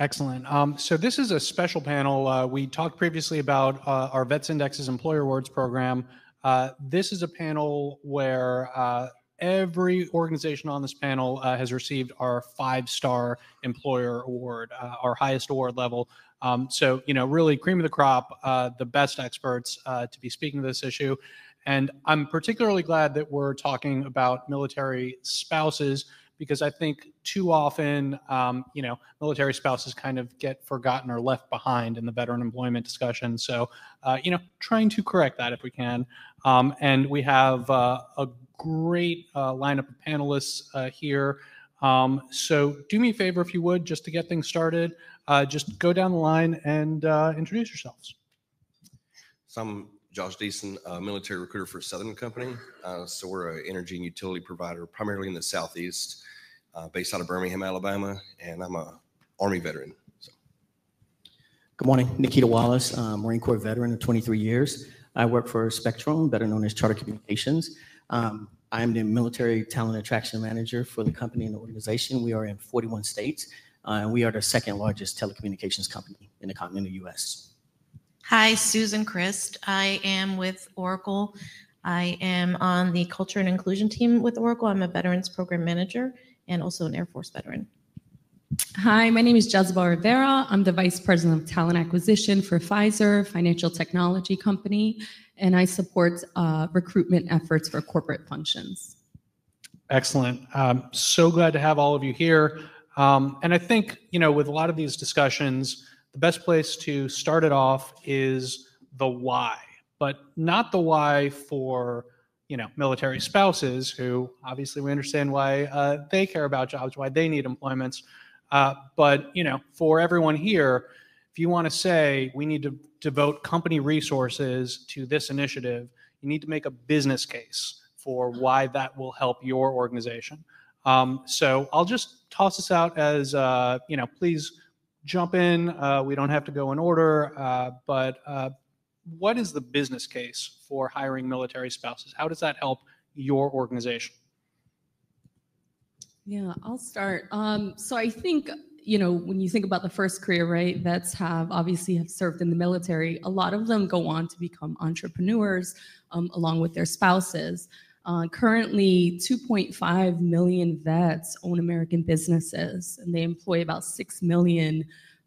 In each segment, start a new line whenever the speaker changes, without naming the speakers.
Excellent. Um, so this is a special panel. Uh, we talked previously about uh, our Vets Indexes Employer Awards program. Uh, this is a panel where uh, every organization on this panel uh, has received our five-star employer award, uh, our highest award level. Um, so, you know, really cream of the crop, the best experts to be speaking to this issue. And I'm particularly glad that we're talking about military spouses because I think too often, um, you know, military spouses kind of get forgotten or left behind in the veteran employment discussion. So, uh, you know, trying to correct that if we can. Um, and we have uh, a great uh, lineup of panelists uh, here. Um, so do me a favor, if you would, just to get things started, uh, just go down the line and uh, introduce yourselves.
So I'm Josh Deason, a military recruiter for Southern Company. Uh, so we're an energy and utility provider primarily in the Southeast, uh, based out of Birmingham, Alabama, and I'm a Army veteran. So
Good morning, Nikita Wallace, uh, Marine Corps veteran of 23 years. I work for Spectrum, better known as Charter Communications. Um, I am the military talent attraction manager for the company and the organization. We are in 41 states, uh, and we are the second largest telecommunications company in the continental U.S.
Hi, Susan Christ. I am with Oracle. I am on the culture and inclusion team with Oracle. I'm a veterans program manager and also an Air Force veteran.
Hi, my name is Jezebel Rivera. I'm the Vice President of Talent Acquisition for Fiserv, financial technology company, and I support uh, recruitment efforts for corporate functions.
Excellent. Um, so glad to have all of you here. Um, and I think, you know, with a lot of these discussions, the best place to start it off is the why, but not the why for, you know, military spouses who obviously we understand why uh, they care about jobs, why they need employments. Uh, but, you know, for everyone here, if you want to say we need to devote company resources to this initiative, you need to make a business case for why that will help your organization. Um, so I'll just toss this out as, uh, you know, please jump in. Uh, we don't have to go in order, uh, but uh, what is the business case for hiring military spouses? How does that help your organization?
Yeah, I'll start. Um, so I think you know when you think about the first career, right? Vets have obviously have served in the military. A lot of them go on to become entrepreneurs um, along with their spouses. Uh, currently, 2.5 million vets own American businesses, and they employ about 6 million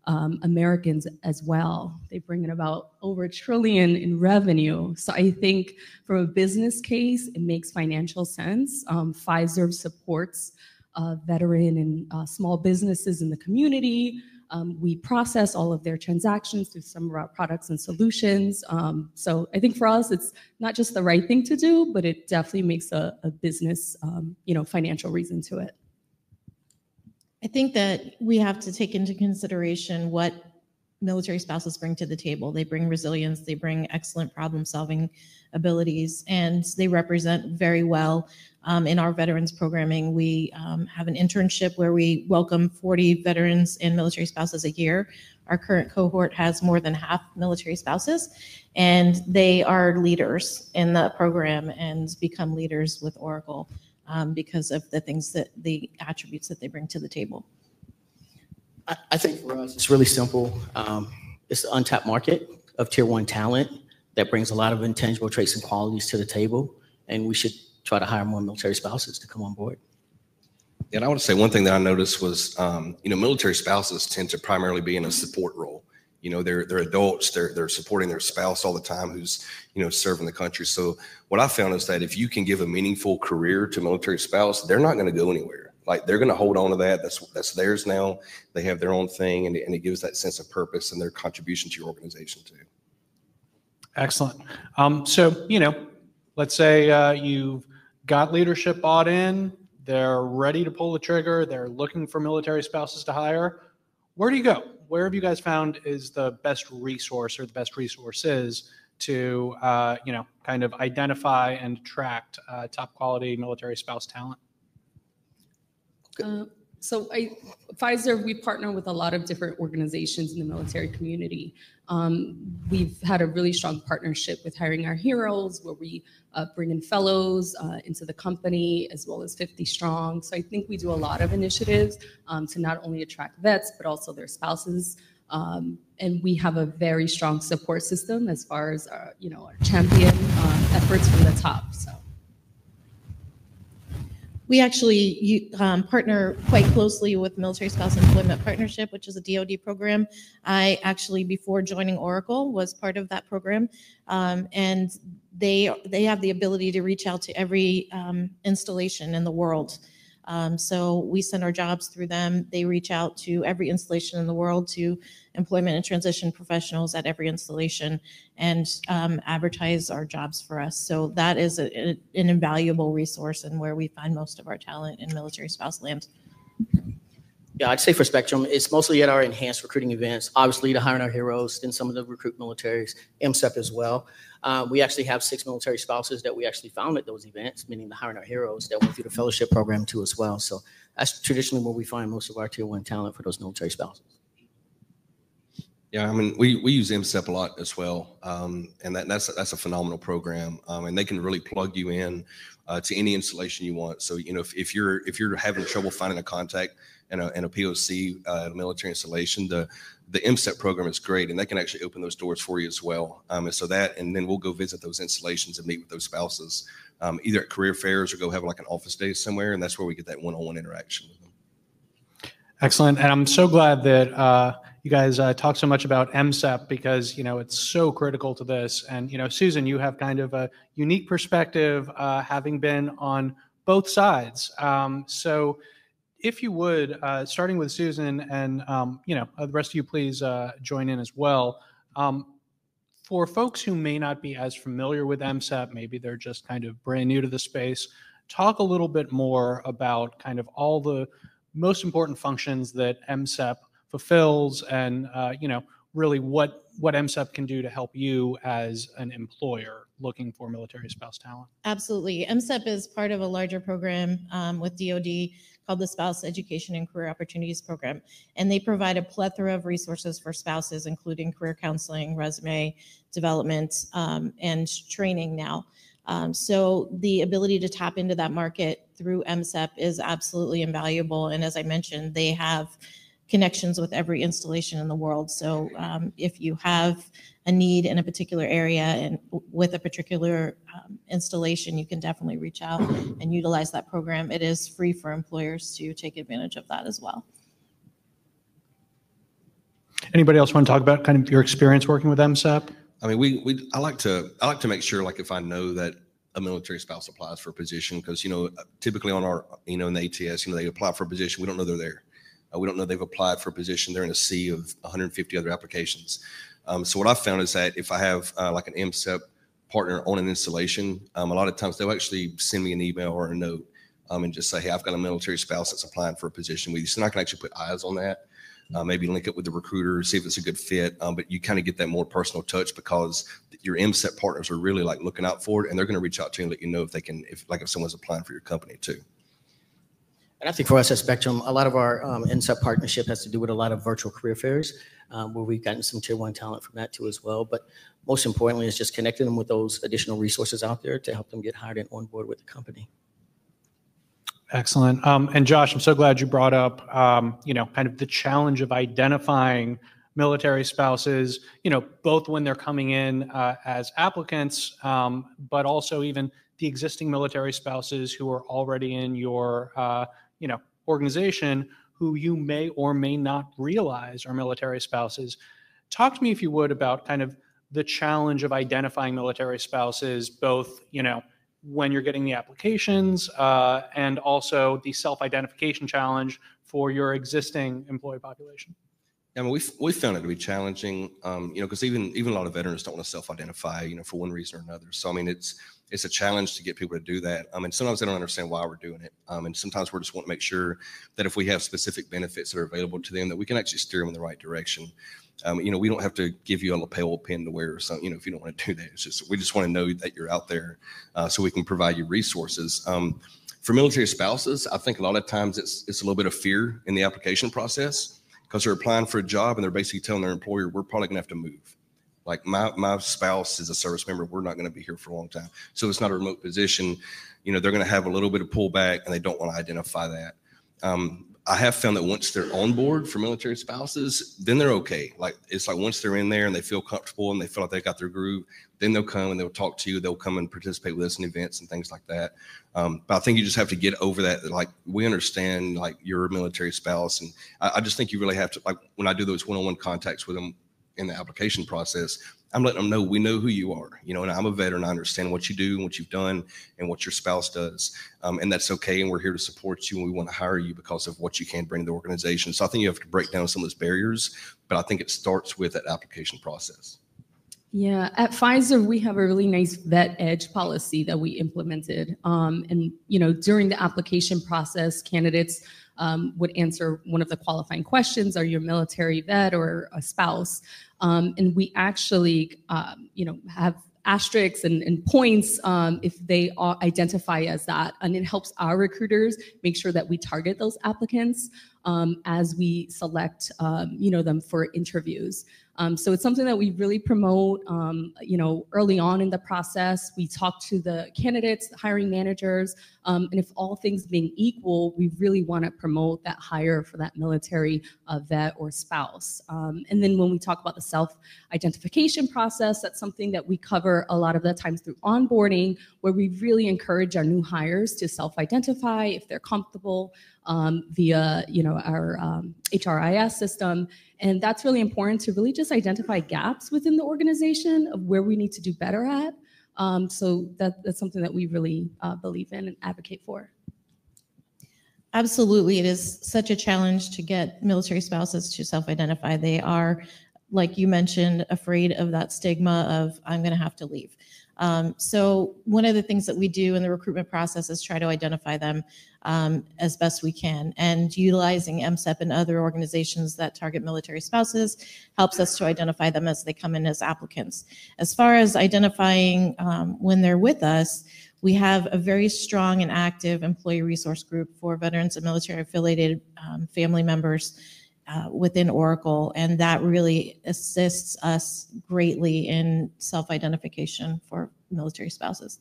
um, Americans as well. They bring in about over a trillion in revenue. So I think from a business case, it makes financial sense. Um, Fiserv supports uh, veteran and uh, small businesses in the community. Um, we process all of their transactions through some of our products and solutions. Um, so I think for us, it's not just the right thing to do, but it definitely makes a, a business, um, you know, financial reason to it.
I think that we have to take into consideration what military spouses bring to the table. They bring resilience, they bring excellent problem solving abilities, and they represent very well. Um, in our veterans programming, we um, have an internship where we welcome 40 veterans and military spouses a year. Our current cohort has more than half military spouses, and they are leaders in the program and become leaders with Oracle um, because of the things that the attributes that they bring to the table.
I, I think for us, it's really simple. Um, it's the untapped market of tier one talent that brings a lot of intangible traits and qualities to the table, and we should try to hire more military spouses to come on board.
And I want to say one thing that I noticed was, um, you know, military spouses tend to primarily be in a support role. You know, they're they're adults. They're they're supporting their spouse all the time, who's you know serving the country. So what I found is that if you can give a meaningful career to military spouse, they're not going to go anywhere. Like they're going to hold on to that. That's that's theirs now. They have their own thing, and, and it gives that sense of purpose and their contribution to your organization too.
Excellent. Um, so, you know, let's say uh, you've got leadership bought in, they're ready to pull the trigger, they're looking for military spouses to hire. Where do you go? Where have you guys found is the best resource or the best resources to, uh, you know, kind of identify and attract uh, top quality military spouse talent?
Uh, So I, Fiserv, we partner with a lot of different organizations in the military community. Um, we've had a really strong partnership with Hiring Our Heroes, where we uh, bring in fellows uh, into the company, as well as 50 Strong. So I think we do a lot of initiatives um, to not only attract vets, but also their spouses. Um, and we have a very strong support system as far as our, you know, our champion uh, efforts from the top. So.
We actually um, partner quite closely with Military Spouse Employment Partnership, which is a DoD program. I actually, before joining Oracle, was part of that program, um, and they they have the ability to reach out to every um, installation in the world. Um, so we send our jobs through them. They reach out to every installation in the world, to employment and transition professionals at every installation, and um, advertise our jobs for us. So that is a, a- an invaluable resource and where we find most of our talent in military spouse land.
Yeah, I'd say for Spectrum, it's mostly at our enhanced recruiting events, obviously the hiring our heroes, then some of the recruit militaries, MSEP as well. Uh, we actually have six military spouses that we actually found at those events, meaning the hiring our heroes that went through the fellowship program too as well. So that's traditionally where we find most of our tier one talent for those military spouses.
Yeah, I mean, we, we use MSEP a lot as well, um, and that, that's that's a phenomenal program, um, and they can really plug you in uh, to any installation you want. So you know, if, if you're if you're having trouble finding a contact and a, and a POC uh, military installation, the the MSEP program is great, and they can actually open those doors for you as well. Um, and so that, and then we'll go visit those installations and meet with those spouses, um, either at career fairs or go have like an office day somewhere, and that's where we get that one-on-one interaction with them.
Excellent. And I'm so glad that uh, you guys uh, talk so much about MSEP because, you know, it's so critical to this. And, you know, Susan, you have kind of a unique perspective uh, having been on both sides. Um, so if you would, uh, starting with Susan and, um, you know, uh, the rest of you, please uh, join in as well. Um, for folks who may not be as familiar with MSEP, maybe they're just kind of brand new to the space, talk a little bit more about kind of all the most important functions that MSEP fulfills and, uh, you know, really what, what MSEP can do to help you as an employer looking for military spouse talent.
Absolutely. MSEP is part of a larger program um, with DoD called the Spouse Education and Career Opportunities Program. And they provide a plethora of resources for spouses, including career counseling, resume development, um, and training now. Um, so the ability to tap into that market through MSEP is absolutely invaluable. And as I mentioned, they have connections with every installation in the world. So um, if you have a need in a particular area and with a particular um, installation, you can definitely reach out and utilize that program. It is free for employers to take advantage of that as well.
Anybody else want to talk about kind of your experience working with MSEP?
I mean, we, we, I like to, I like to make sure, like, if I know that a military spouse applies for a position, because, you know, typically on our, you know, in the ATS, you know, they apply for a position, we don't know they're there. Uh, we don't know they've applied for a position, they're in a sea of 150 other applications. Um, so what I've found is that if I have uh, like an MSEP partner on an installation, um, a lot of times they'll actually send me an email or a note um, and just say, hey, I've got a military spouse that's applying for a position with you. So I can actually put eyes on that uh, maybe link it with the recruiter, see if it's a good fit. Um, but you kind of get that more personal touch because your MSEP partners are really like looking out for it, and they're going to reach out to you and let you know if they can, if like if someone's applying for your company too.
And I think for us at Spectrum, a lot of our um, MSEP partnership has to do with a lot of virtual career fairs, um, where we've gotten some tier one talent from that too as well. But most importantly, is just connecting them with those additional resources out there to help them get hired and on board with the company.
Excellent. Um, and Josh, I'm so glad you brought up, um, you know, kind of the challenge of identifying military spouses, you know, both when they're coming in uh, as applicants, um, but also even the existing military spouses who are already in your, uh, you know, organization who you may or may not realize are military spouses. Talk to me, if you would, about kind of the challenge of identifying military spouses, both, you know, when you're getting the applications uh, and also the self-identification challenge for your existing employee population.
I mean, we we found it to be challenging, um, you know, because even even a lot of veterans don't want to self-identify, you know, for one reason or another. So I mean, it's it's a challenge to get people to do that. I mean, sometimes they don't understand why we're doing it, um, and sometimes we're just want to make sure that if we have specific benefits that are available to them, that we can actually steer them in the right direction. Um, you know, we don't have to give you a lapel pin to wear or something. You know, if you don't want to do that, it's just we just want to know that you're out there, uh, so we can provide you resources. Um, For military spouses, I think a lot of times it's it's a little bit of fear in the application process because they're applying for a job and they're basically telling their employer, "We're probably going to have to move." Like my my spouse is a service member, we're not going to be here for a long time, so it's not a remote position. You know, they're going to have a little bit of pullback, and they don't want to identify that. Um, I have found that once they're on board for military spouses, then they're okay. Like it's like once they're in there and they feel comfortable and they feel like they got their groove, then they'll come and they'll talk to you. They'll come and participate with us in events and things like that. Um, but I think you just have to get over that. Like we understand, like you're a military spouse, and I, I just think you really have to. Like when I do those one-on-one contacts with them in the application process, I'm letting them know we know who you are, you know, and I'm a veteran. I understand what you do and what you've done and what your spouse does. Um, and that's okay. And we're here to support you and we want to hire you because of what you can bring to the organization. So I think you have to break down some of those barriers, but I think it starts with that application process.
Yeah, at Fiserv, we have a really nice vet edge policy that we implemented. Um, and, you know, during the application process, candidates um, would answer one of the qualifying questions Are you a military vet or a spouse? Um, and we actually, um, you know, have asterisks and, and points um, if they identify as that. And it helps our recruiters make sure that we target those applicants um, as we select, um, you know, them for interviews. Um, so it's something that we really promote, um, you know, early on in the process. We talk to the candidates, the hiring managers, um, and if all things being equal, we really want to promote that hire for that military uh, vet or spouse. Um, and then when we talk about the self-identification process, that's something that we cover a lot of the times through onboarding, where we really encourage our new hires to self-identify if they're comfortable um, via, you know, our HRIS um, system and that's really important to really just identify gaps within the organization of where we need to do better at. Um, so that, that's something that we really uh, believe in and advocate for.
Absolutely. It is such a challenge to get military spouses to self identify. They are, like you mentioned, afraid of that stigma of, I'm going to have to leave. Um, so one of the things that we do in the recruitment process is try to identify them um, as best we can. And utilizing MSEP and other organizations that target military spouses helps us to identify them as they come in as applicants. As far as identifying um, when they're with us, we have a very strong and active employee resource group for veterans and military affiliated um, family members uh, within Oracle, and that really assists us greatly in self-identification for military spouses.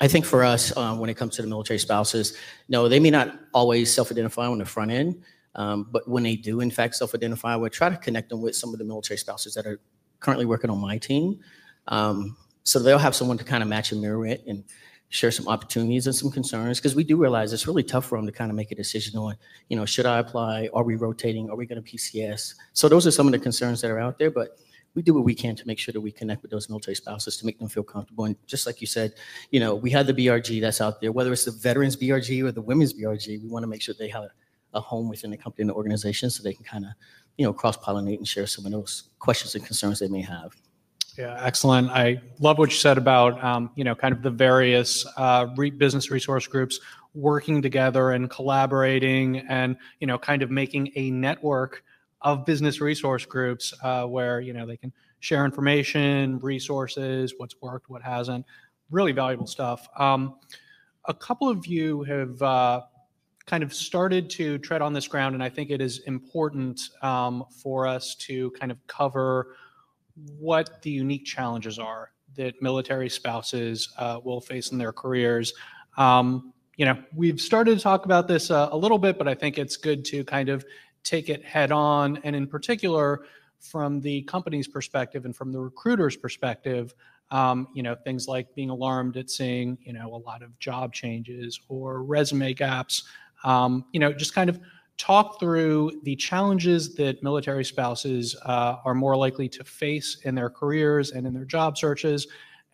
I think for us, uh, when it comes to the military spouses, no, they may not always self-identify on the front end, um, but when they do, in fact, self-identify, we try to connect them with some of the military spouses that are currently working on my team. Um, so they'll have someone to kind of match and mirror it and share some opportunities and some concerns because we do realize it's really tough for them to kind of make a decision on, you know, should I apply? Are we rotating? Are we going to PCS? So those are some of the concerns that are out there, but we do what we can to make sure that we connect with those military spouses to make them feel comfortable. And just like you said, you know, we have the BRG that's out there, whether it's the veterans BRG or the women's BRG, we want to make sure they have a, home within the company and the organization so they can kind of, you know, cross pollinate and share some of those questions and concerns they may have.
Yeah, excellent. I love what you said about um, you know kind of the various uh, re- business resource groups working together and collaborating, and you know kind of making a network of business resource groups uh, where you know they can share information, resources, what's worked, what hasn't. Really valuable stuff. Um, a couple of you have uh, kind of started to tread on this ground, and I think it is important um, for us to kind of cover what the unique challenges are that military spouses uh, will face in their careers. Um, you know, we've started to talk about this uh, a little bit, but I think it's good to kind of take it head on. And in particular, from the company's perspective and from the recruiter's perspective, um, you know, things like being alarmed at seeing, you know, a lot of job changes or resume gaps, um, you know, just kind of talk through the challenges that military spouses uh, are more likely to face in their careers and in their job searches,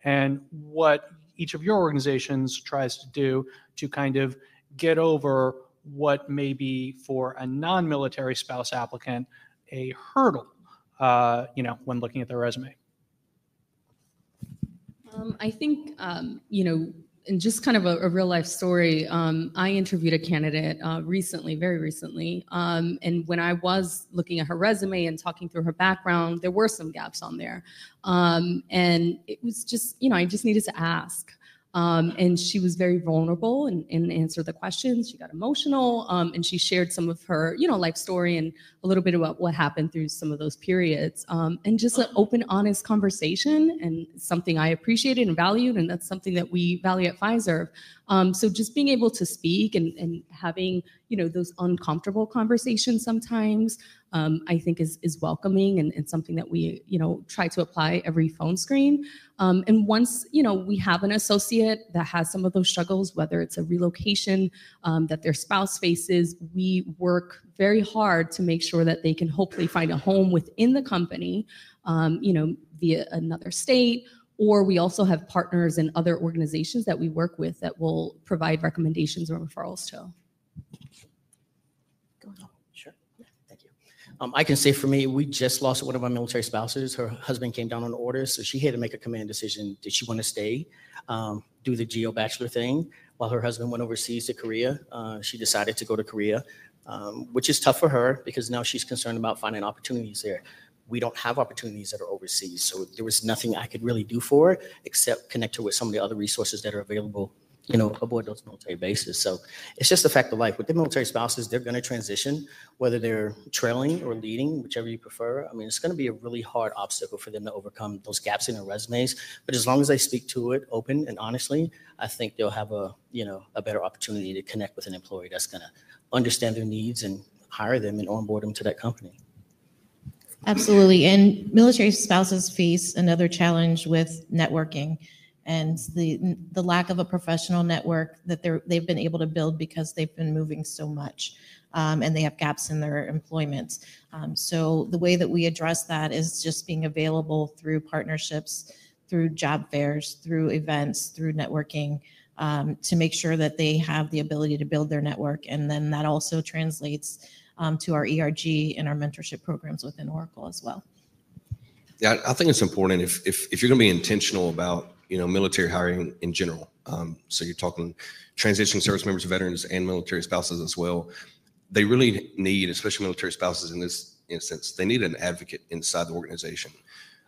and what each of your organizations tries to do to kind of get over what may be for a non-military spouse applicant a hurdle, uh, you know, when looking at their resume.
Um, I think, um, you know, and just kind of a, a real life story, um, I interviewed a candidate uh, recently, very recently. Um, and when I was looking at her resume and talking through her background, there were some gaps on there. Um, and it was just, you know, I just needed to ask. Um, and she was very vulnerable and, and answered the questions. She got emotional um, and she shared some of her, you know, life story and a little bit about what happened through some of those periods. Um, and just an open, honest conversation and something I appreciated and valued. And that's something that we value at Fiserv. Um, so just being able to speak and, and having, you know, those uncomfortable conversations sometimes, um, I think is, is welcoming and, and something that we, you know, try to apply every phone screen. Um, and once, you know, we have an associate that has some of those struggles, whether it's a relocation um, that their spouse faces, we work very hard to make sure that they can hopefully find a home within the company, um, you know, via another state or we also have partners and other organizations that we work with that will provide recommendations or referrals to.
Sure. Yeah, Thank you. Um, I can say for me, we just lost one of our military spouses. Her husband came down on orders, so she had to make a command decision. Did she want to stay, um, do the geo bachelor thing? While her husband went overseas to Korea, uh, she decided to go to Korea, um, which is tough for her because now she's concerned about finding opportunities there. We don't have opportunities that are overseas, so there was nothing I could really do for her except connect her with some of the other resources that are available, you know, aboard those military bases. So it's just a fact of life. With the military spouses, they're going to transition, whether they're trailing or leading, whichever you prefer. I mean, it's going to be a really hard obstacle for them to overcome those gaps in their resumes. But as long as they speak to it open and honestly, I think they'll have a, you know, a better opportunity to connect with an employee that's going to understand their needs and hire them and onboard them to that company.
Absolutely. And military spouses face another challenge with networking and the, the lack of a professional network that they're, they've been able to build because they've been moving so much. Um, and they have gaps in their employment. Um, so the way that we address that is just being available through partnerships, through job fairs, through events, through networking, um, to make sure that they have the ability to build their network. And then that also translates um, to our ERG and our mentorship programs within Oracle as well.
Yeah, I think it's important if, if, if you're going to be intentional about, you know, military hiring in general. Um, so you're talking transitioning service members, veterans, and military spouses as well. They really need, especially military spouses in this instance, they need an advocate inside the organization.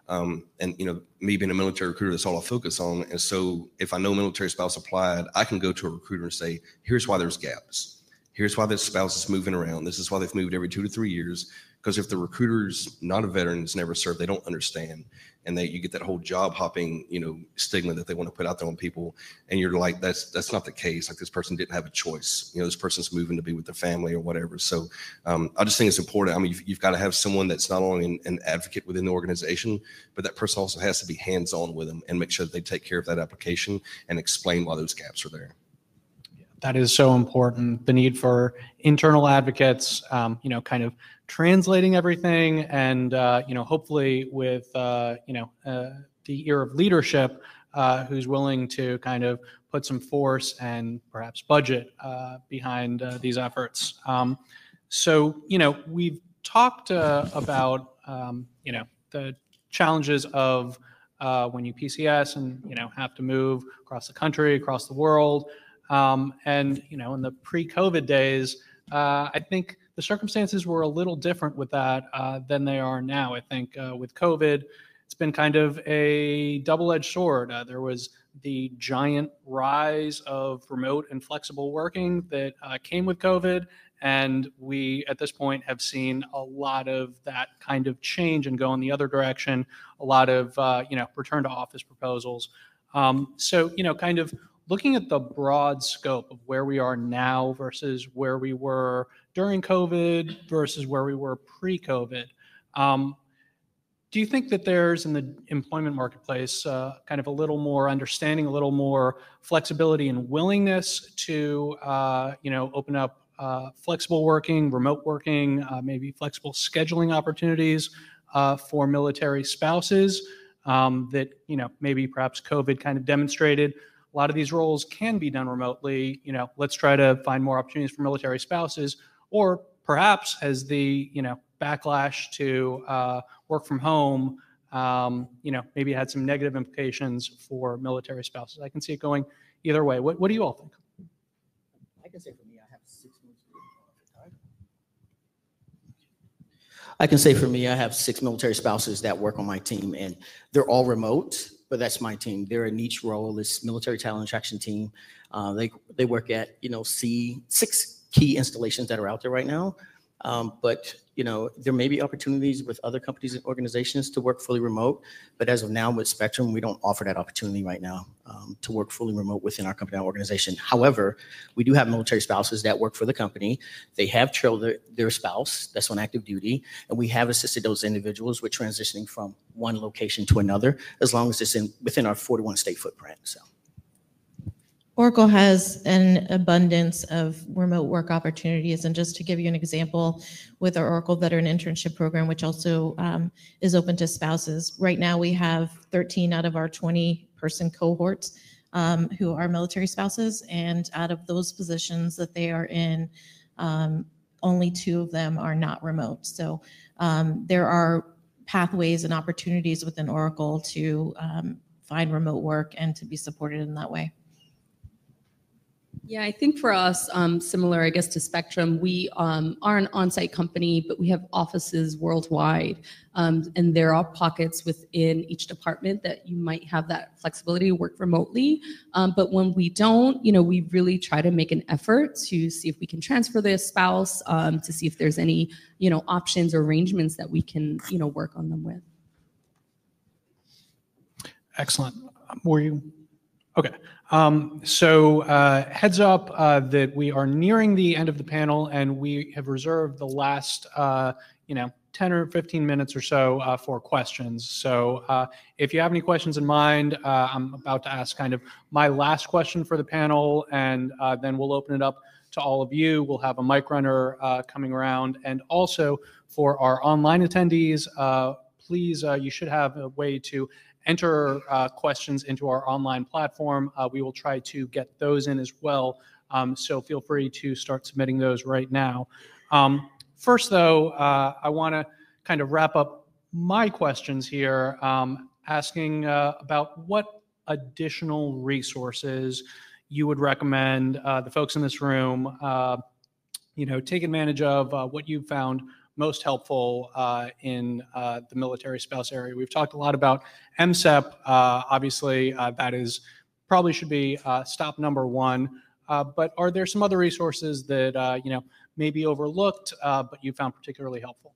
Um, and you know, me being a military recruiter, that's all I focus on. And so if I know military spouse applied, I can go to a recruiter and say, here's why there's gaps. Here's why this spouse is moving around. This is why they've moved every two to three years. Because if the recruiter's not a veteran, has never served, they don't understand. And that you get that whole job hopping, you know, stigma that they want to put out there on people. And you're like, that's that's not the case. Like this person didn't have a choice. You know, this person's moving to be with their family or whatever. So um, I just think it's important. I mean, you've, you've got to have someone that's not only an, an advocate within the organization, but that person also has to be hands-on with them and make sure that they take care of that application and explain why those gaps are there.
that is so important. The need for internal advocates, um, you know, kind of translating everything, and uh, you know, hopefully with uh, you know uh, the ear of leadership, uh, who's willing to kind of put some force and perhaps budget uh, behind these efforts. Um, so you know, we've talked about um, you know the challenges of uh, when you PCS and you know have to move across the country, across the world. Um, and you know, in the pre-COVID days, uh, I think the circumstances were a little different with that uh, than they are now. I think uh, with COVID, it's been kind of a double-edged sword. Uh, there was the giant rise of remote and flexible working that uh, came with COVID, and we at this point have seen a lot of that kind of change and go in the other direction. A lot of uh, you know return to office proposals. Um, so you know, kind of looking at the broad scope of where we are now versus where we were during COVID versus where we were pre-COVID. Um, do you think that there's in the employment marketplace uh, kind of a little more understanding, a little more flexibility and willingness to, uh, you know, open up uh, flexible working, remote working, uh, maybe flexible scheduling opportunities uh, for military spouses um, that, you know, maybe perhaps COVID kind of demonstrated a lot of these roles can be done remotely. You know, let's try to find more opportunities for military spouses, or perhaps as the you know backlash to uh, work from home, um, you know, maybe it had some negative implications for military spouses. I can see it going either way. What, what do you all think?
I can say for me, I have six military. I can say for me, I have six military spouses that work on my team, and they're all remote. But that's my team. They're a niche role, this military talent attraction team. Uh, they, they work at, you know, C, six key installations that are out there right now. Um, But, you know, there may be opportunities with other companies and organizations to work fully remote. But as of now with Spectrum, we don't offer that opportunity right now um, to work fully remote within our company and organization. However, we do have military spouses that work for the company. They have trailed their, their spouse that's on active duty, and we have assisted those individuals with transitioning from one location to another, as long as it's in, within our 41 state footprint, so.
Oracle has an abundance of remote work opportunities. And just to give you an example, with our Oracle Veteran Internship Program, which also um, is open to spouses, right now we have 13 out of our 20 person cohorts um, who are military spouses. And out of those positions that they are in, um, only two of them are not remote. So um, there are pathways and opportunities within Oracle to um, find remote work and to be supported in that way.
Yeah, I think for us, um, similar, I guess, to Spectrum, we um, are an on-site company, but we have offices worldwide, um, and there are pockets within each department that you might have that flexibility to work remotely. Um, but when we don't, you know, we really try to make an effort to see if we can transfer the spouse, um, to see if there's any, you know, options or arrangements that we can, you know, work on them with.
Excellent. Were you? Okay. Um, So uh, heads up uh, that we are nearing the end of the panel and we have reserved the last, uh, you know, 10 or 15 minutes or so uh, for questions. So uh, if you have any questions in mind, uh, I'm about to ask kind of my last question for the panel and then we'll open it up to all of you. We'll have a mic runner coming around. And also for our online attendees, please, you should have a way to enter uh, questions into our online platform. Uh, we will try to get those in as well. Um, so feel free to start submitting those right now. Um, first, though, uh, I want to kind of wrap up my questions here, um, asking uh, about what additional resources you would recommend uh, the folks in this room, uh, you know, take advantage of what you've found most helpful uh, in uh, the military spouse area. We've talked a lot about MSEP. Uh, obviously, uh, that is probably should be uh, stop number one. But are there some other resources that you know may be overlooked, but you found particularly helpful?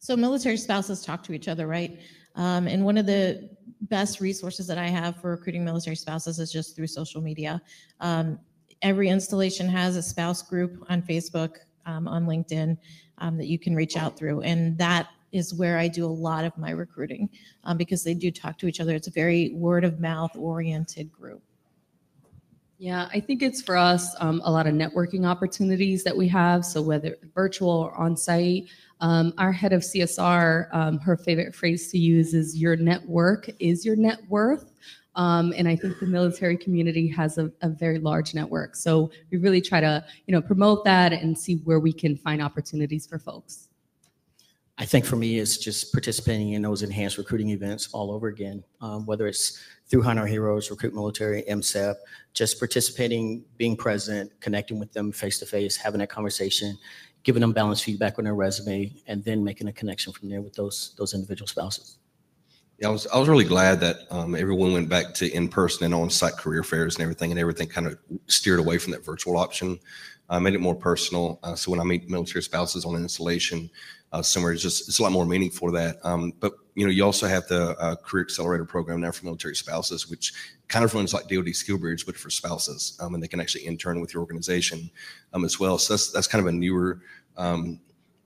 So military spouses talk to each other, right? Um, and one of the best resources that I have for recruiting military spouses is just through social media. Um, every installation has a spouse group on Facebook, um, on LinkedIn um, that you can reach out through, and that is where I do a lot of my recruiting um, because they do talk to each other. It's a very word of mouth oriented group.
Yeah, I think it's for us um, a lot of networking opportunities that we have. So whether virtual or on site, um, our head of CSR, um, her favorite phrase to use is "Your network is your net worth." Um, and I think the military community has a, a very large network. So we really try to, you know, promote that and see where we can find opportunities for folks.
I think for me, it's just participating in those enhanced recruiting events all over again, um, whether it's through Hunt Our Heroes, Recruit Military, MSEP, just participating, being present, connecting with them face to face, having that conversation, giving them balanced feedback on their resume, and then making a connection from there with those those individual spouses.
Yeah, I was, I was really glad that um, everyone went back to in-person and on-site career fairs and everything, and everything kind of steered away from that virtual option. Uh, made it more personal. Uh, so when I meet military spouses on an installation uh, somewhere, it's just it's a lot more meaningful to that. Um, but you know, you also have the uh, career accelerator program now for military spouses, which kind of runs like DoD SkillBridge, but for spouses, um, and they can actually intern with your organization um, as well. So that's that's kind of a newer um,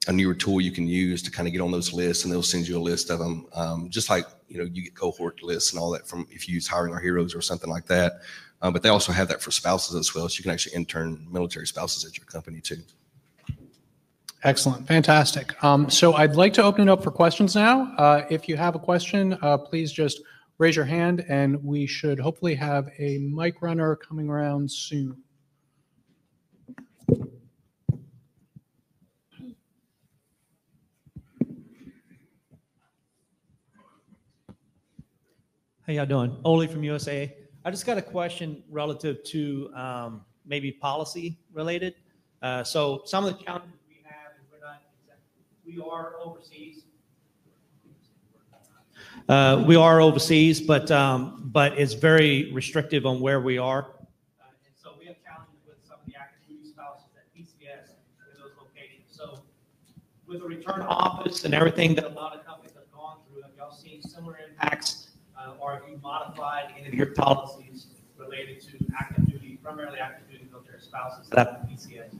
a newer tool you can use to kind of get on those lists and they'll send you a list of them um, just like you know you get cohort lists and all that from if you use hiring our heroes or something like that um, but they also have that for spouses as well so you can actually intern military spouses at your company too
Excellent, fantastic. Um, so I'd like to open it up for questions now. Uh, if you have a question, uh, please just raise your hand, and we should hopefully have a mic runner coming around soon.
How y'all doing? Ole from USA. I just got a question relative to um, maybe policy related. Uh, so some of the challenges we have we're not, we are overseas. Uh, We are overseas, but, um, but it's very restrictive on where we are. Uh, And so we have challenges with some of the active spouses at PCS in those locations. So with the return office and everything that a lot of companies have gone through, have y'all seen similar impacts? Or have you modified any of your policies related to active duty, primarily active duty military spouses at PCS?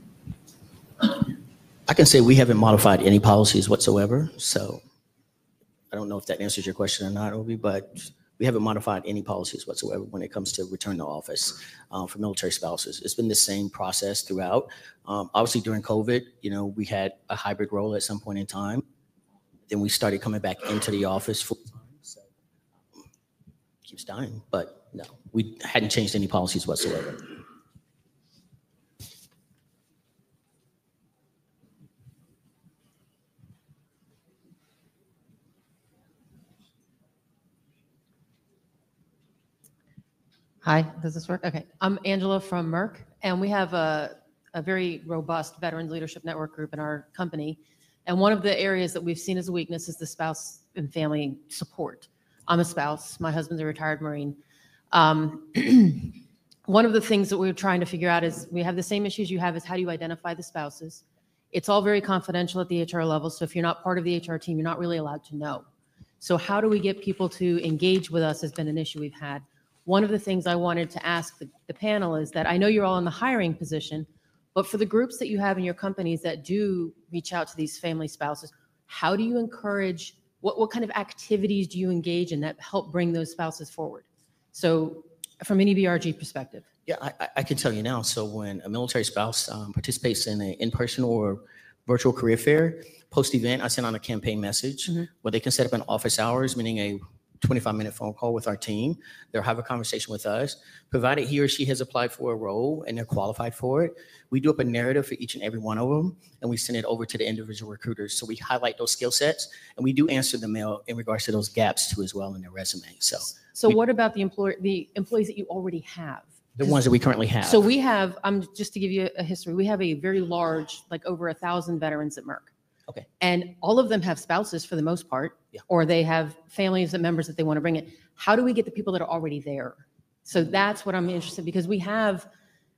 I can say we haven't modified any policies whatsoever, so I don't know if that answers your question or not, Obi, but we haven't modified any policies whatsoever when it comes to return to office uh, for military spouses. It's been the same process throughout. Um, Obviously during COVID, you know, we had a hybrid role at some point in time. Then we started coming back into the office full time. Keeps dying, but no, we hadn't changed any policies whatsoever.
Hi, does this work? Okay. I'm Angela from Merck, and we have a, a very robust Veterans Leadership Network group in our company. And one of the areas that we've seen as a weakness is the spouse and family support. I'm a spouse, my husband's a retired Marine. Um, One of the things that we're trying to figure out is, we have the same issues you have, is how do you identify the spouses? It's all very confidential at the HR level, so if you're not part of the HR team, you're not really allowed to know. So how do we get people to engage with us has been an issue we've had. One of the things I wanted to ask the, the panel is that I know you're all in the hiring position, but for the groups that you have in your companies that do reach out to these family spouses, how do you encourage, what, what kind of activities do you engage in that help bring those spouses forward? So from an EBRG perspective.
Yeah, I, I- can tell you now. So when a military spouse um, participates in an in-person or virtual career fair, post-event, I send out a campaign message
Mhm.
where they can set up an office hours, meaning a 25-minute phone call with our team. They'll have a conversation with us, provided he or she has applied for a role and they're qualified for it. We do up a narrative for each and every one of them, and we send it over to the individual recruiters. So we highlight those skill sets, and we do answer the mail in regards to those gaps too as well in their resume. So
So
We-
what about the employer, the employees that you already have?
the ones that we currently have.
So we have, um, just to give you a history, we have a very large, like over a thousand veterans at Merck.
Okay.
And all of them have spouses for the most part.
Yeah.
Or they have families and members that they want to bring in. How do we get the people that are already there? So that's what I'm interested, because we have,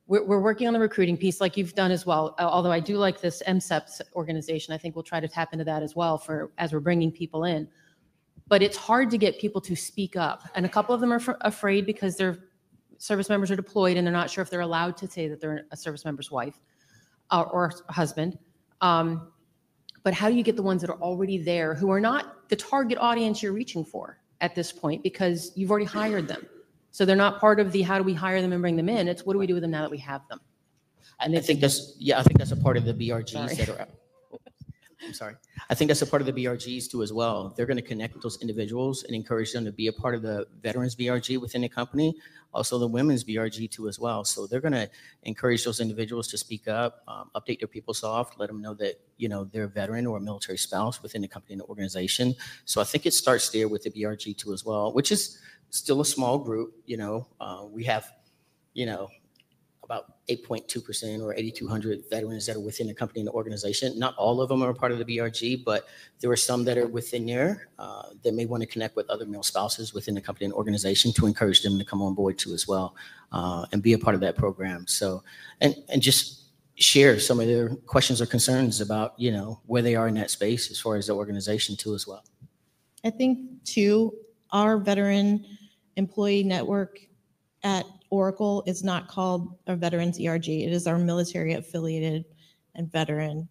we're, we're working on the recruiting piece like you've done as well. Uh, Although I do like this MSEPS organization. I think we'll try to tap into that as well for, as we're bringing people in. But it's hard to get people to speak up. And a couple of them are fr- afraid because their service members are deployed and they're not sure if they're allowed to say that they're a service member's wife uh, or husband. Um, But how do you get the ones that are already there who are not the target audience you're reaching for at this point because you've already hired them? So they're not part of the how do we hire them and bring them in? It's what do we do with them now that we have them?
And I think that's, yeah, I think that's a part of the BRGs
Sorry.
that are, I'm sorry. I think that's a part of the BRGs too as well. They're going to connect those individuals and encourage them to be a part of the veterans BRG within the company, also the women's BRG too as well. So they're going to encourage those individuals to speak up, um, update their PeopleSoft, let them know that, you know, they're a veteran or a military spouse within the company and the organization. So I think it starts there with the BRG too as well, which is still a small group, you know. Uh, We have, you know, 8.2% or 8,200 veterans that are within the company and the organization. Not all of them are part of the BRG, but there are some that are within there uh, that may want to connect with other male spouses within the company and organization to encourage them to come on board too as well uh, and be a part of that program. So, and, and just share some of their questions or concerns about, you know, where they are in that space as far as the organization too as well.
I think too, our veteran employee network at Oracle is not called a Veterans ERG. It is our military affiliated and veteran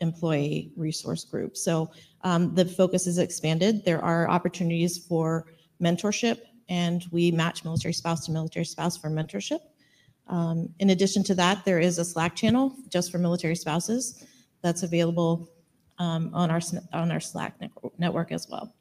employee resource group. So um, the focus is expanded. There are opportunities for mentorship and we match military spouse to military spouse for mentorship. Um, In addition to that, there is a Slack channel just for military spouses that's available um, on our, on our Slack network as well.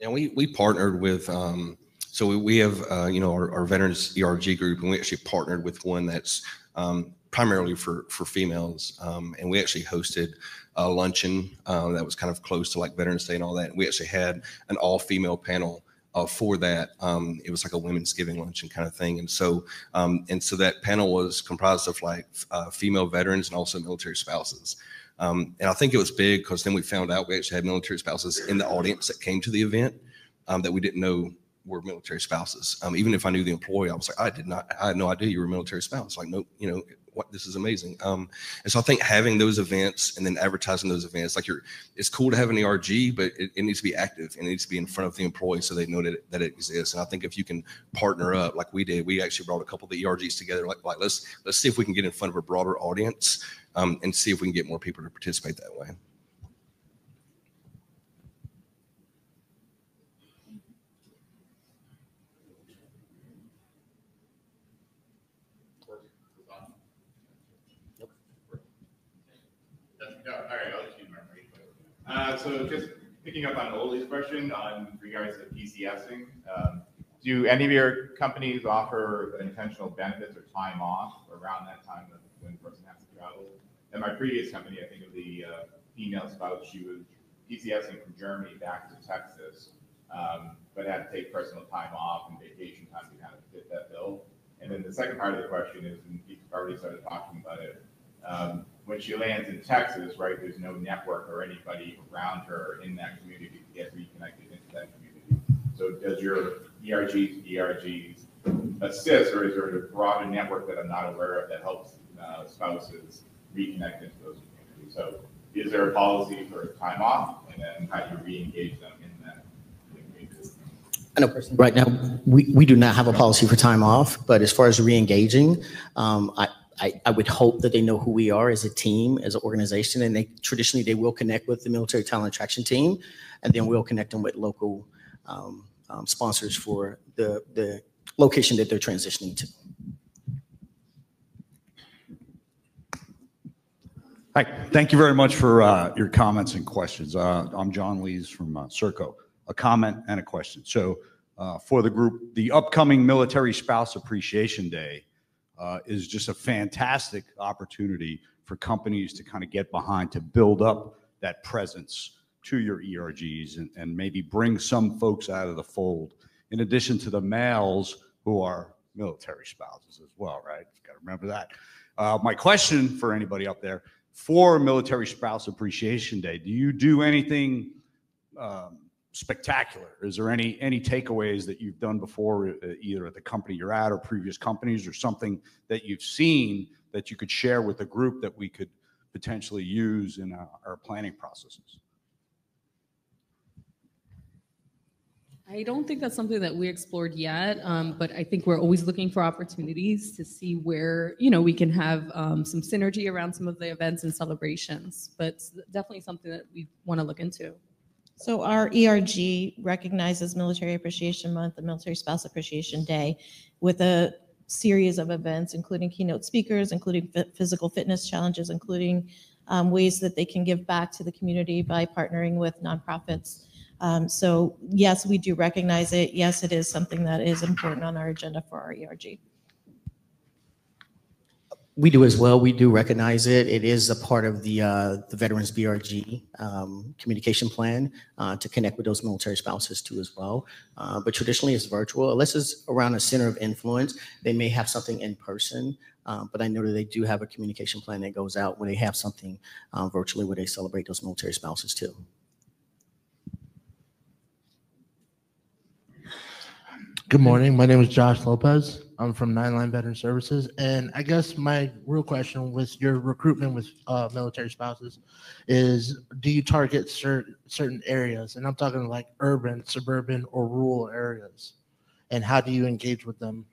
And we, we partnered with, um, so we, we have, uh, you know, our, our veterans ERG group, and we actually partnered with one that's, um, primarily for, for females. Um, and we actually hosted a luncheon, uh, that was kind of close to like Veterans Day and all that. And we actually had an all-female panel, uh, for that. Um, it was like a women's giving luncheon kind of thing. And so, um, and so that panel was comprised of like, uh, female veterans and also military spouses. Um, and I think it was big because then we found out we actually had military spouses in the audience that came to the event um, that we didn't know were military spouses. Um, even if I knew the employee, I was like, I did not, I had no idea you were a military spouse. Like, nope, you know, what, this is amazing. Um, and so I think having those events and then advertising those events, like you're, it's cool to have an ERG, but it, it needs to be active and it needs to be in front of the employee so they know that it, that it exists. And I think if you can partner up like we did, we actually brought a couple of the ERGs together. Like, like let's let's see if we can get in front of a broader audience um, and see if we can get more people to participate that way.
No, all right, I'll just use my mic. Uh, so just picking up on Oli's question on regards to PCSing, um, do any of your companies offer intentional benefits or time off around that time when the person has to travel? At my previous company, I think of the uh, female spouse, she was PCSing from Germany back to Texas, um, but had to take personal time off and vacation time to kind of fit that bill. And then the second part of the question is, and you've already started talking about it, um, when she lands in Texas, right, there's no network or anybody around her in that community to get reconnected into that community. So does your ERGs, ERGs assist, or is there a broader network that I'm not aware of that helps uh, spouses reconnect into those communities? So is there a policy for time off, and then how do you re-engage them in that community?
I know right now, we, we do not have a policy for time off, but as far as re-engaging, um, I, I, I would hope that they know who we are as a team, as an organization, and they traditionally, they will connect with the military talent attraction team, and then we'll connect them with local um, um, sponsors for the, the location that they're transitioning to.
Hi, thank you very much for uh, your comments and questions. Uh, I'm John Lees from uh, Serco. A comment and a question. So uh, for the group, the upcoming Military Spouse Appreciation Day uh, is just a fantastic opportunity for companies to kind of get behind, to build up that presence to your ERGs and, and maybe bring some folks out of the fold, in addition to the males who are military spouses as well, right? Got to remember that. Uh, My question for anybody up there, for Military Spouse Appreciation Day, do you do anything um, spectacular? Is there any, any takeaways that you've done before, uh, either at the company you're at or previous companies, or something that you've seen that you could share with the group that we could potentially use in our our planning processes?
I don't think that's something that we explored yet, um, but I think we're always looking for opportunities to see where, you know, we can have um, some synergy around some of the events and celebrations. But definitely something that we want to look into.
So our ERG recognizes Military Appreciation Month, the Military Spouse Appreciation Day, with a series of events, including keynote speakers, including phy- physical fitness challenges, including um, ways that they can give back to the community by partnering with nonprofits. Um, So yes, we do recognize it. Yes, it is something that is important on our agenda for our ERG.
We do as well. We do recognize it. It is a part of the, uh, the Veterans BRG, um, communication plan, uh, to connect with those military spouses too as well. Uh, but traditionally it's virtual, unless it's around a center of influence, they may have something in person. Uh, but I know that they do have a communication plan that goes out where they have something, uh, virtually where they celebrate those military spouses too.
Good morning. My name is Josh Lopez. I'm from Nine Line Veteran Services, and I guess my real question with your recruitment with uh, military spouses is: Do you target certain certain areas? And I'm talking like urban, suburban, or rural areas. And how do you engage with them?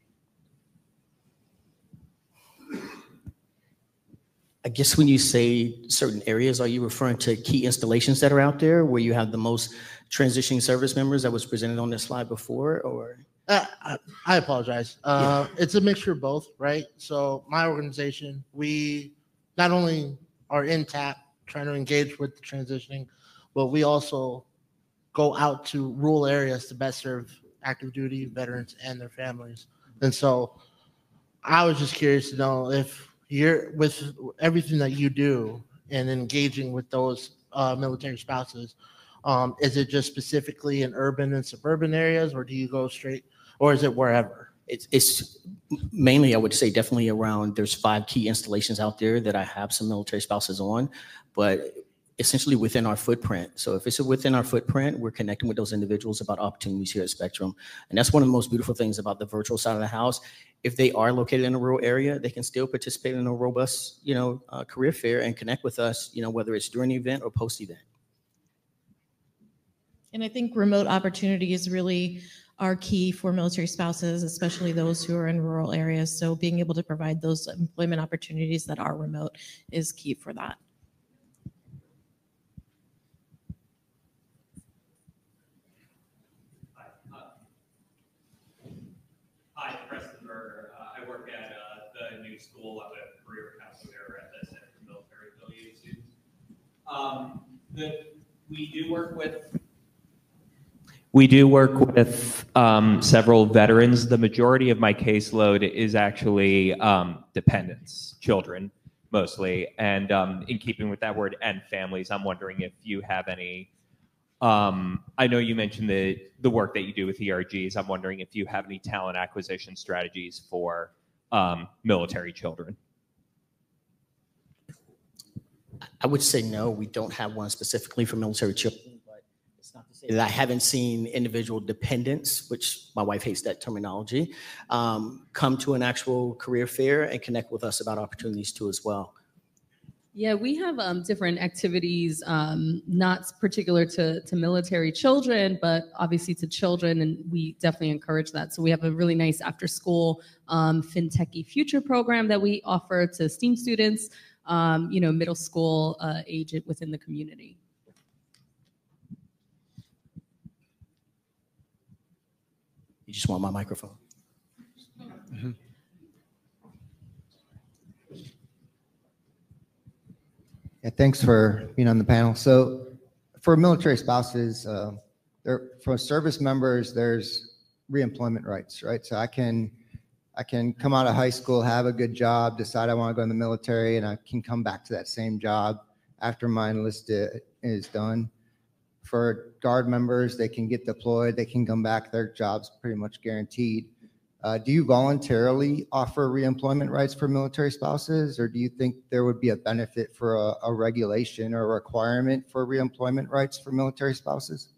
I guess when you say certain areas, are you referring to key installations that are out there where you have the most transitioning service members that was presented on this slide before, or?
Uh, I, I apologize. Uh, It's a mixture of both, right? So my organization, we not only are in TAP trying to engage with the transitioning, but we also go out to rural areas to best serve active duty veterans and their families. And so I was just curious to know if you're with everything that you do and engaging with those uh, military spouses, um, is it just specifically in urban and suburban areas, or do you go straight, or is it wherever?
It's, it's mainly, I would say definitely around, there's five key installations out there that I have some military spouses on, but essentially within our footprint. So if it's within our footprint, we're connecting with those individuals about opportunities here at Spectrum. And that's one of the most beautiful things about the virtual side of the house. If they are located in a rural area, they can still participate in a robust, you know, uh, career fair and connect with us, you know, whether it's during the event or post event.
And I think remote opportunity is really are key for military spouses, especially those who are in rural areas. So being able to provide those employment opportunities that are remote is key for that.
Hi, Preston Berger. Uh, I work at uh, the new school. I'm a career counselor at the Center for Military Affiliated Um, the, we do work with. We do work with um, several veterans. The majority of my caseload is actually um, dependents, children mostly. And um, in keeping with that word, and families, I'm wondering if you have any um, I know you mentioned the the work that you do with ERGs. I'm wondering if you have any talent acquisition strategies for um, military children.
I would say no, we don't have one specifically for military children, not to say that I haven't seen individual dependents, which my wife hates that terminology, um, come to an actual career fair and connect with us about opportunities too as well.
Yeah, we have um, different activities, um, not particular to, to military children, but obviously to children, and we definitely encourage that. So we have a really nice after-school um, FinTechy Future program that we offer to STEAM students, um, you know, middle school uh, age within the community.
You just want my microphone.
Yeah, thanks for being on the panel. So for military spouses, uh, there, for service members, there's reemployment rights, right? So I can, I can come out of high school, have a good job, decide I want to go in the military, and I can come back to that same job after my enlisted is done. For guard members, they can get deployed, they can come back, their job's pretty much guaranteed. Uh, do you voluntarily offer reemployment rights for military spouses, or do you think there would be a benefit for a, a regulation or a requirement for reemployment rights for military spouses?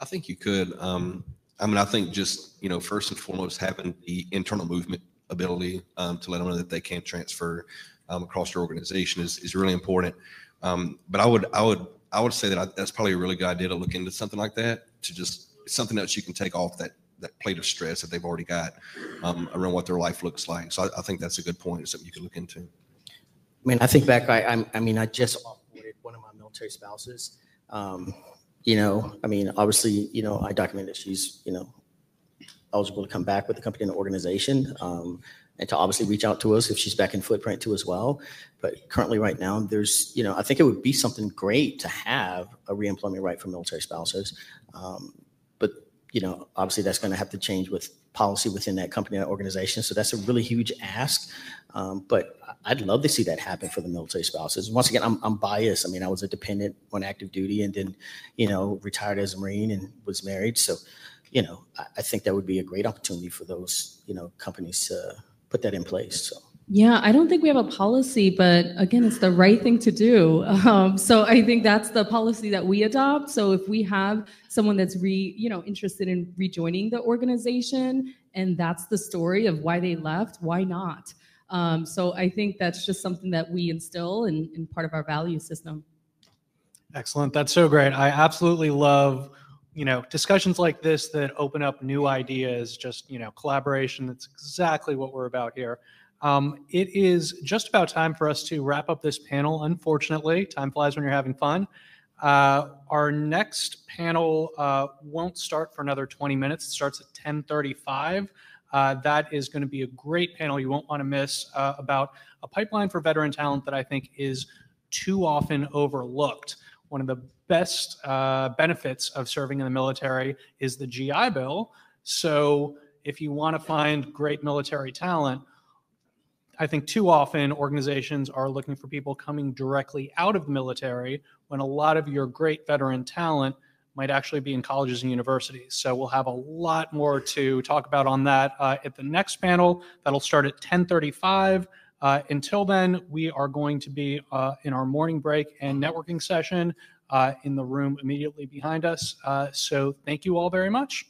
I think you could. Um, I mean, I think just, you know, first and foremost, having the internal movement ability um, to let them know that they can transfer um, across your organization is, is really important. Um, but I would, I would, I would say that I, that's probably a really good idea to look into something like that to just something else you can take off that that plate of stress that they've already got um, around what their life looks like. So I, I think that's a good point. It's something you can look into.
I mean, I think back, I, I'm- I mean, I just offboarded one of my military spouses. Um, You know, I mean, obviously, you know, I documented she's, you know, eligible to come back with the company and the organization. um, And to obviously reach out to us if she's back in footprint too as well. But currently, right now, there's, you know, I think it would be something great to have a reemployment right for military spouses. Um, But, you know, obviously, that's going to have to change with policy within that company and organization. So that's a really huge ask. Um, But I'd love to see that happen for the military spouses. Once again, I'm, I'm biased. I mean, I was a dependent on active duty and then, you know, retired as a Marine and was married. So, you know, I, I think that would be a great opportunity for those, you know, companies to put that in place. So.
Yeah, I don't think we have a policy, but again, it's the right thing to do. Um, so I think that's the policy that we adopt. So if we have someone that's re, you know, interested in rejoining the organization, and that's the story of why they left, why not? Um, so I think that's just something that we instill in, in part of our value system.
Excellent. That's so great. I absolutely love, you know, discussions like this that open up new ideas, just, you know, collaboration. That's exactly what we're about here. Um, it is just about time for us to wrap up this panel. Unfortunately, time flies when you're having fun. Uh, our next panel uh, won't start for another 20 minutes. It starts at 10:35. Uh, that is going to be a great panel you won't want to miss uh, about a pipeline for veteran talent that I think is too often overlooked. One of the best uh, benefits of serving in the military is the GI Bill. So if you want to find great military talent, I think too often organizations are looking for people coming directly out of the military when a lot of your great veteran talent might actually be in colleges and universities. So we'll have a lot more to talk about on that uh, at the next panel. That'll start at 10:35. Uh, Until then, we are going to be uh, in our morning break and networking session uh, in the room immediately behind us. Uh, So thank you all very much.